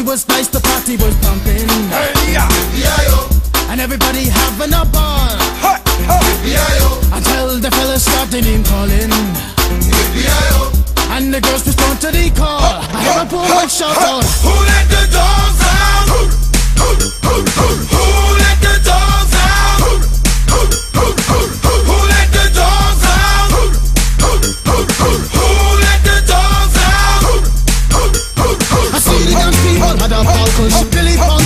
was nice, the party was pumping. Hey, yeah. And everybody having a ball. Hey, hey. Until the fellas started name calling. And the girls respond to the call. I hear a poor one shout out. Who let cause